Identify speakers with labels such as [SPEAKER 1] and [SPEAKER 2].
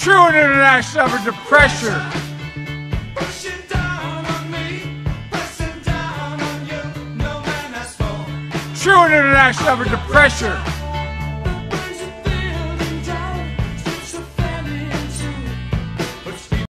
[SPEAKER 1] true and international effort to pressure. True and international effort to pressure.